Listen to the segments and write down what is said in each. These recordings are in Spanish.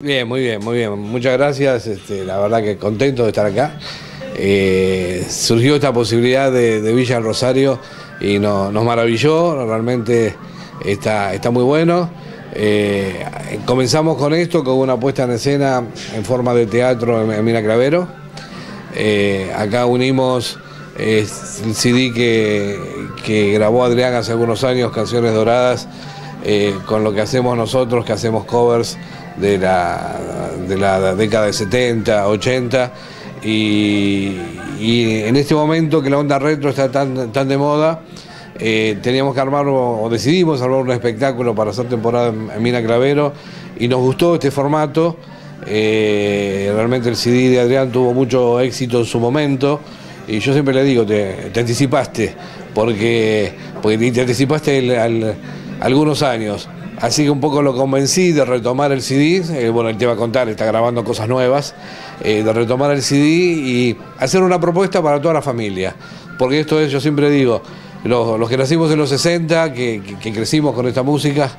Bien, muy bien, muy bien. Muchas gracias. Este, la verdad que contento de estar acá. Eh, surgió esta posibilidad de, Villa del Rosario y nos maravilló. Realmente está, está muy bueno. Eh, comenzamos con esto, con una puesta en escena en forma de teatro en, Mina Clavero. Eh, acá unimos el CD que, que, grabó Adrián hace algunos años, Canciones Doradas, con lo que hacemos nosotros, que hacemos covers de la, de la década de 70, 80 y, en este momento que la onda retro está tan, tan de moda, eh, teníamos que armar o decidimos armar un espectáculo para hacer temporada en, Mina Clavero y nos gustó este formato. Eh, realmente el CD de Adrián tuvo mucho éxito en su momento y yo siempre le digo, te, anticipaste, porque, porque te anticipaste algunos años. Así que un poco lo convencí de retomar el CD, eh, bueno, él te va a contar, está grabando cosas nuevas, eh, de retomar el CD y hacer una propuesta para toda la familia. Porque esto es, yo siempre digo, los, que nacimos en los 60, que, crecimos con esta música,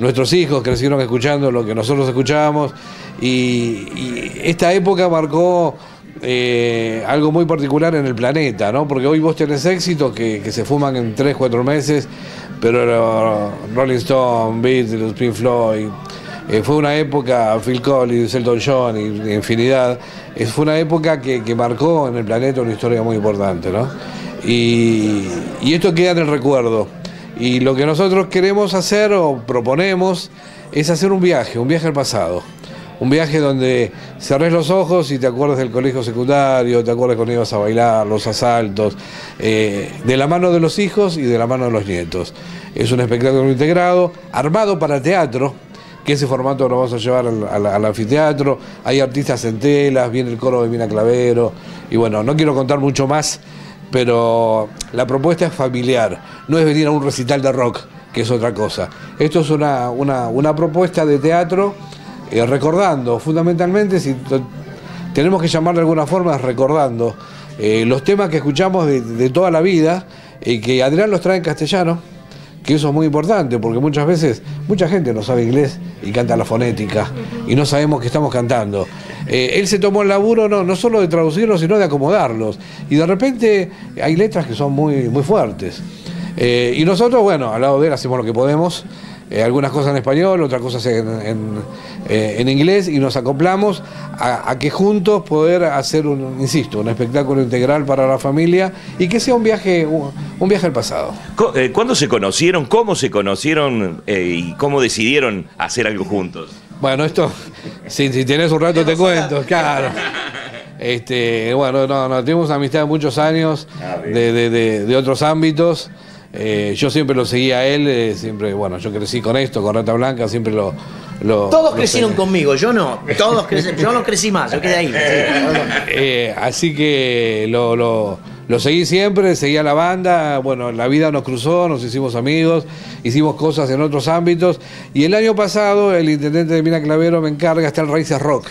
nuestros hijos crecieron escuchando lo que nosotros escuchábamos y, esta época marcó eh, algo muy particular en el planeta, ¿no? Porque hoy vos tenés éxitos que, que se fuman en 3, 4 meses pero Rolling Stone, Beatles, Pink Floyd, eh, fue una época, Phil Collins, Elton John y, infinidad, fue una época que, marcó en el planeta una historia muy importante, ¿no? Y, y, esto queda en el recuerdo. Y lo que nosotros queremos hacer o proponemos es hacer un viaje, un viaje al pasado. Un viaje donde cerres los ojos y te acuerdas del colegio secundario, te acuerdas cuando ibas a bailar, los asaltos, eh, de la mano de los hijos y de la mano de los nietos. Es un espectáculo integrado, armado para teatro, que ese formato lo vamos a llevar al, anfiteatro. Hay artistas en telas, viene el coro de Mina Clavero. Y bueno, no quiero contar mucho más, pero la propuesta es familiar, no es venir a un recital de rock, que es otra cosa. Esto es una, una propuesta de teatro eh, recordando, fundamentalmente, si tenemos que llamar de alguna forma, recordando eh, los temas que escuchamos de, toda la vida y que Adrián los trae en castellano, que eso es muy importante, porque muchas veces mucha gente no sabe inglés y canta la fonética y no sabemos qué estamos cantando. Eh, él se tomó el laburo no, no solo de traducirlos, sino de acomodarlos. Y de repente hay letras que son muy, muy fuertes. y nosotros, bueno, al lado de él hacemos lo que podemos. Eh, algunas cosas en español, otras cosas en, eh, inglés y nos acoplamos a, que juntos poder hacer un, insisto, un espectáculo integral para la familia y que sea un viaje, un, viaje al pasado. Eh, ¿Cuándo se conocieron? ¿Cómo se conocieron y cómo decidieron hacer algo juntos? Bueno, esto, si, si tenés un rato te cuento, claro. Este, bueno, no, no, tenemos amistad de muchos años, ah, de otros ámbitos. Eh, yo siempre lo seguía a él, eh, siempre, bueno, yo crecí con esto, con Rata Blanca, siempre lo... Todos crecieron conmigo, yo no, todos yo no crecí más, yo quedé ahí. Eh, así que lo, lo, seguí siempre, seguía la banda, bueno, la vida nos cruzó, nos hicimos amigos, hicimos cosas en otros ámbitos, y el año pasado el intendente de Mina Clavero me encarga hasta el Raíces Rock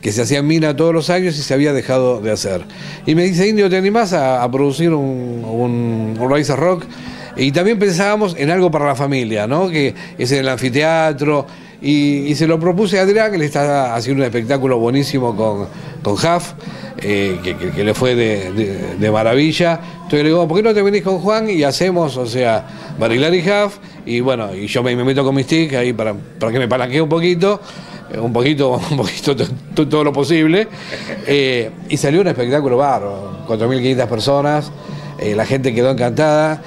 que se hacía en Mina todos los años y se había dejado de hacer. Y me dice, Indio, ¿te animás a, producir un, un, un Raíces Rock? Y también pensábamos en algo para la familia, ¿no? Que es el anfiteatro. Y, se lo propuse a Adrián, que le está haciendo un espectáculo buenísimo con, con Huff, eh, que, le fue de, maravilla. Entonces le digo, ¿por qué no te venís con Juan y hacemos, o sea, Barilar y Huff? Y bueno, y yo me, meto con mi stick ahí para, para que me palanquee un poquito eh, un poquito, un poquito todo lo posible. Eh, y salió un espectáculo barro, 4.500 personas, la gente quedó encantada.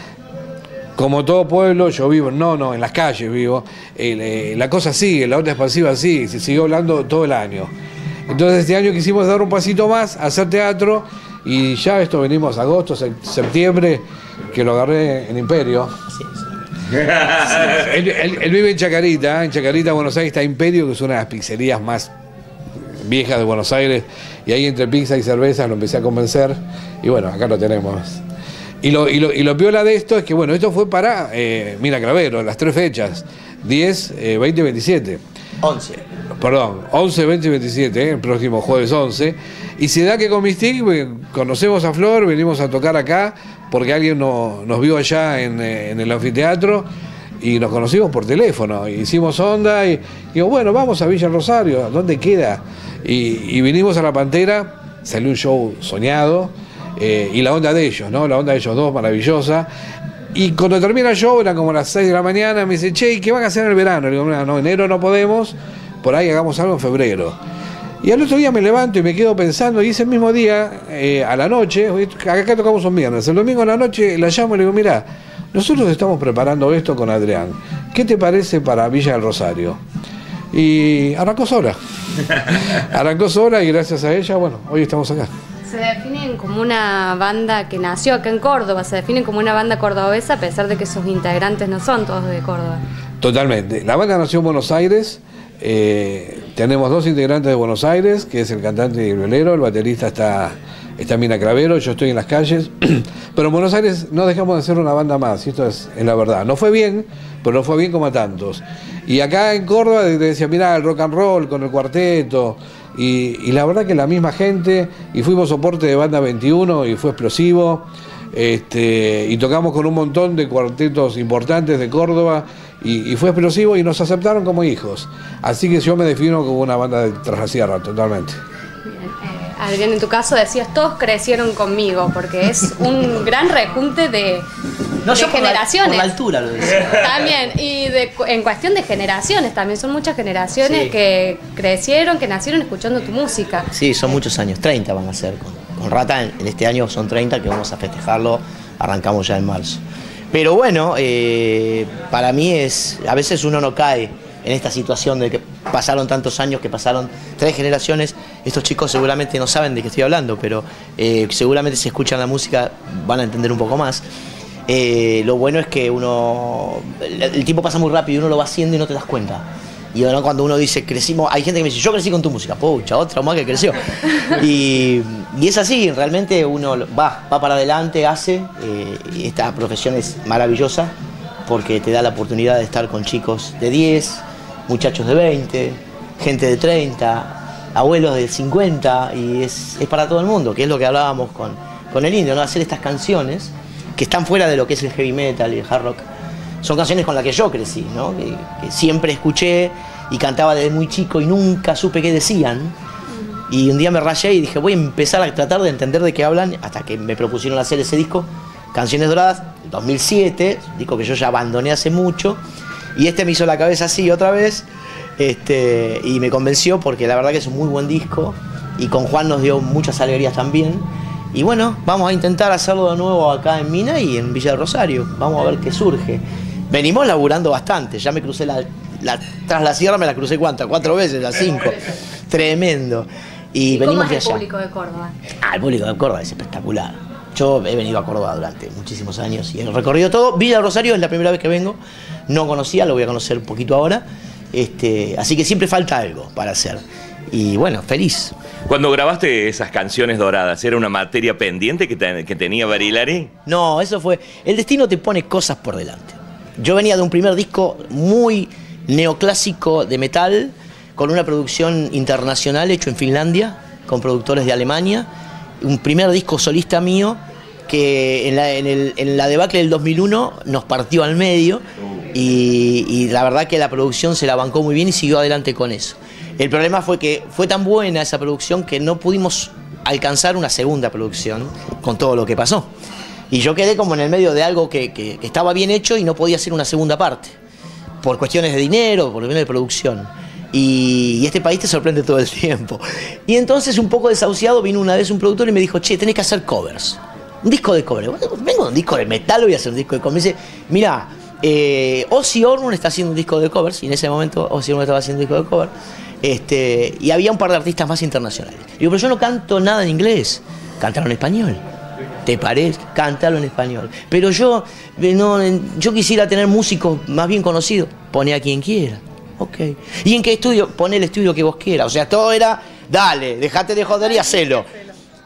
Como todo pueblo, yo vivo, no, no, en las calles vivo. Eh, la cosa sigue, la onda expansiva sigue, se siguió hablando todo el año. Entonces este año quisimos dar un pasito más, hacer teatro y ya esto venimos agosto, septiembre, que lo agarré en Imperio. él, vive en Chacarita, en Chacarita, Buenos Aires está Imperio, que es una de las pizzerías más viejas de Buenos Aires, y ahí entre pizza y cerveza lo empecé a convencer, y bueno, acá lo tenemos. Y lo, y, lo, y lo piola de esto es que, bueno, esto fue para eh, Mira Cravero, las tres fechas, 10, 20 27. 11. Perdón, 11, 20 y 27, el próximo jueves 11. Y se da que con Mystic eh, conocemos a Flor, venimos a tocar acá, porque alguien nos vio allá en, eh, en el anfiteatro y nos conocimos por teléfono, hicimos onda y digo, bueno, vamos a Villa Rosario, ¿dónde queda? Y, vinimos a la Pantera, salió un show soñado eh, y la onda de ellos, ¿no? La onda de ellos dos, maravillosa. Y cuando termina el show, era como las 6 de la mañana, me dice, che, ¿qué van a hacer en el verano? Le digo, no, enero no podemos, por ahí hagamos algo en febrero. Y al otro día me levanto y me quedo pensando, y ese mismo día, eh, a la noche, acá tocamos un viernes, el domingo a la noche la llamo y le digo, mira, nosotros estamos preparando esto con Adrián. ¿Qué te parece para Villa del Rosario? Y arrancó sola. arrancó sola y gracias a ella, bueno, hoy estamos acá. Se definen como una banda que nació acá en Córdoba, se definen como una banda cordobesa a pesar de que sus integrantes no son todos de Córdoba. Totalmente. La banda nació en Buenos Aires. Eh, tenemos dos integrantes de Buenos Aires, que es el cantante y el velero, el baterista está está Mina Cravero, yo estoy en las calles, pero en Buenos Aires no dejamos de ser una banda más, y esto es, la verdad. No fue bien, pero no fue bien como a tantos. Y acá en Córdoba te decía, mira, el rock and roll con el cuarteto, y, la verdad que la misma gente, y fuimos soporte de Banda 21 y fue explosivo, este, y tocamos con un montón de cuartetos importantes de Córdoba, y, fue explosivo y nos aceptaron como hijos. Así que yo me defino como una banda de tras la sierra, totalmente. Adrián, en tu caso decías, todos crecieron conmigo, porque es un gran rejunte de, generaciones. Por la, altura lo decía. También, y en cuestión de generaciones, también son muchas generaciones que crecieron, que nacieron escuchando tu música. Sí, son muchos años, 30 van a ser. Con, Rata en, este año son 30 que vamos a festejarlo, arrancamos ya en marzo. Pero bueno, eh, para mí es, a veces uno no cae en esta situación de que pasaron tantos años, que pasaron tres generaciones, estos chicos seguramente no saben de qué estoy hablando, pero eh, seguramente si escuchan la música van a entender un poco más. Eh, lo bueno es que uno, el, tiempo pasa muy rápido y uno lo va haciendo y no te das cuenta. Y ahora cuando uno dice crecimos, hay gente que me dice, yo crecí con tu música, pucha, otra más que creció. Y, es así, realmente uno va, va para adelante, hace, eh, esta profesión es maravillosa porque te da la oportunidad de estar con chicos de 10, muchachos de 20, gente de 30, abuelos de 50, y es, para todo el mundo, que es lo que hablábamos con, con el indio, ¿no? Hacer estas canciones que están fuera de lo que es el heavy metal y el hard rock. Son canciones con las que yo crecí, ¿no? que, siempre escuché y cantaba desde muy chico y nunca supe qué decían. Y un día me rayé y dije, voy a empezar a tratar de entender de qué hablan, hasta que me propusieron hacer ese disco, Canciones Doradas, 2007, disco que yo ya abandoné hace mucho. Y este me hizo la cabeza así otra vez. Este, y me convenció porque la verdad que es un muy buen disco. Y con Juan nos dio muchas alegrías también. Y bueno, vamos a intentar hacerlo de nuevo acá en Mina y en Villa del Rosario. Vamos a ver qué surge. Venimos laburando bastante. Ya me crucé la, tras la sierra, me la crucé cuántas, cuatro veces, las cinco. Tremendo. Y, venimos cómo es el público de Córdoba? Ah, el público de Córdoba es espectacular. Yo he venido a Córdoba durante muchísimos años y he recorrido todo. Villa Rosario es la primera vez que vengo, no conocía, lo voy a conocer un poquito ahora. Este, así que siempre falta algo para hacer. Y bueno, feliz. Cuando grabaste esas canciones doradas, ¿era una materia pendiente que, que tenía Barilari? No, eso fue. El destino te pone cosas por delante. Yo venía de un primer disco muy neoclásico de metal, con una producción internacional hecho en Finlandia, con productores de Alemania un primer disco solista mío que en la, en, la debacle del 2001 nos partió al medio y, la verdad que la producción se la bancó muy bien y siguió adelante con eso. El problema fue que fue tan buena esa producción que no pudimos alcanzar una segunda producción con todo lo que pasó. Y yo quedé como en el medio de algo que, estaba bien hecho y no podía hacer una segunda parte, por cuestiones de dinero, por cuestiones de producción. Y, este país te sorprende todo el tiempo. Y entonces, un poco desahuciado, vino una vez un productor y me dijo, che, tenés que hacer covers. Un disco de covers. vengo de un disco de metal, voy a hacer un disco de covers. Me dice, mira, eh, Ozzy Osbourne está haciendo un disco de covers, y en ese momento Ozzy Osbourne estaba haciendo un disco de covers. Este, y había un par de artistas más internacionales. Digo, pero yo no canto nada en inglés, cántalo en español. ¿Te parece? Cántalo en español. Pero yo, eh, no, yo quisiera tener músicos más bien conocidos. Pone a quien quiera. Ok. ¿Y en qué estudio? Pon el estudio que vos quieras. O sea, todo era, dale, dejate de joder y hacelo.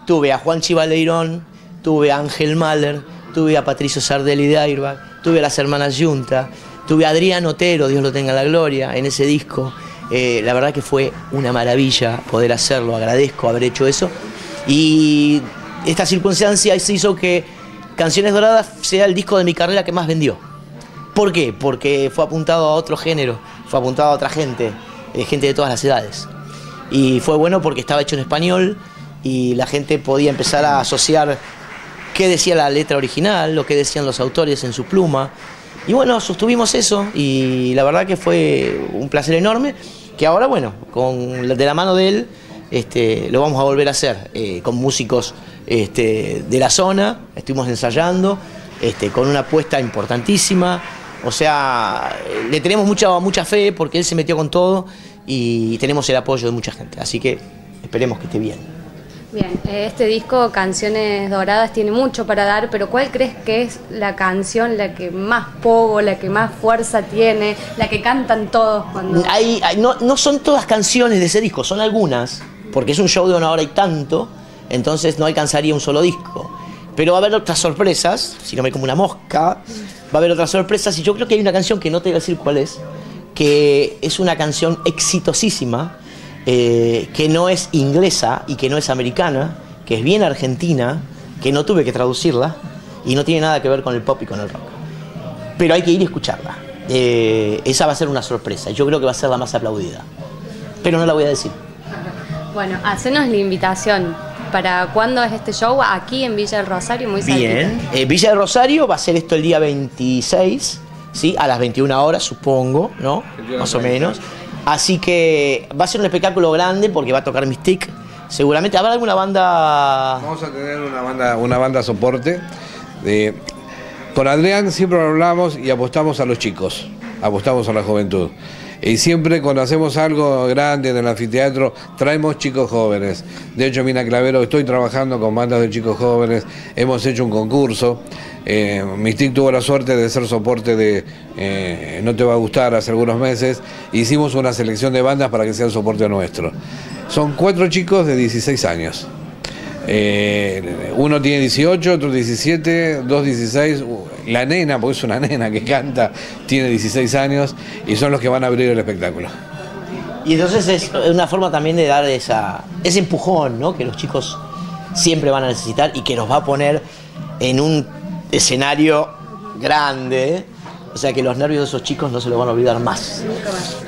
Tuve a Juan Chivaleirón, tuve a Ángel Mahler, tuve a Patricio Sardelli de Airbag, tuve a las hermanas Junta, tuve a Adrián Otero, Dios lo tenga en la gloria, en ese disco. Eh, la verdad que fue una maravilla poder hacerlo, agradezco haber hecho eso. Y esta circunstancia hizo que Canciones Doradas sea el disco de mi carrera que más vendió. ¿Por qué? Porque fue apuntado a otro género, fue apuntado a otra gente, eh, gente de todas las edades. Y fue bueno porque estaba hecho en español y la gente podía empezar a asociar qué decía la letra original, lo que decían los autores en su pluma. Y bueno, sostuvimos eso y la verdad que fue un placer enorme, que ahora, bueno, con, de la mano de él, este, lo vamos a volver a hacer eh, con músicos este, de la zona, estuvimos ensayando, este, con una apuesta importantísima, o sea, le tenemos mucha, mucha fe porque él se metió con todo y tenemos el apoyo de mucha gente, así que esperemos que esté bien. Bien, este disco Canciones Doradas tiene mucho para dar, pero ¿cuál crees que es la canción la que más pogo, la que más fuerza tiene, la que cantan todos cuando... no, no son todas canciones de ese disco, son algunas, porque es un show de una hora y tanto, entonces no alcanzaría un solo disco. Pero va a haber otras sorpresas, si no me como una mosca, va a haber otras sorpresas y yo creo que hay una canción que no te voy a decir cuál es, que es una canción exitosísima, eh, que no es inglesa y que no es americana, que es bien argentina, que no tuve que traducirla y no tiene nada que ver con el pop y con el rock. Pero hay que ir a escucharla. Eh, esa va a ser una sorpresa. Yo creo que va a ser la más aplaudida. Pero no la voy a decir. Bueno, hacenos la invitación. ¿Para cuándo es este show? Aquí en Villa del Rosario, muy Bien. Eh, Villa del Rosario va a ser esto el día 26, ¿sí? A las 21 horas, supongo, ¿no? Más o menos. Así que va a ser un espectáculo grande porque va a tocar Mystic. Seguramente habrá alguna banda. Vamos a tener una banda, una banda soporte. con Adrián siempre hablamos y apostamos a los chicos, apostamos a la juventud. Y siempre cuando hacemos algo grande en el anfiteatro, traemos chicos jóvenes. De hecho, Mina Clavero, estoy trabajando con bandas de chicos jóvenes, hemos hecho un concurso. Eh, Mystic tuvo la suerte de ser soporte de eh, No Te Va a Gustar hace algunos meses. Hicimos una selección de bandas para que sea el soporte nuestro. Son cuatro chicos de 16 años. Eh, uno tiene 18, otro 17, dos 16. La nena, porque es una nena que canta, tiene 16 años y son los que van a abrir el espectáculo. Y entonces es una forma también de dar ese empujón ¿no? que los chicos siempre van a necesitar y que nos va a poner en un escenario grande o sea que los nervios de esos chicos no se los van a olvidar más.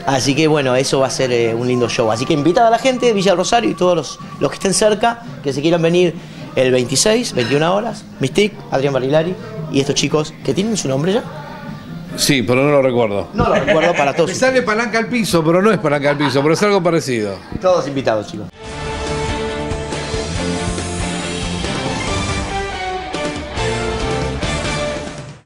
Así que bueno, eso va a ser eh, un lindo show. Así que invitad a la gente de Villa Rosario y todos los, los que estén cerca, que se quieran venir el 26, 21 horas, Mystic, Adrián Barilari y estos chicos que tienen su nombre ya. Sí, pero no lo recuerdo. No lo recuerdo para todos. Me sale palanca al piso, pero no es palanca al piso, pero es algo parecido. Todos invitados, chicos.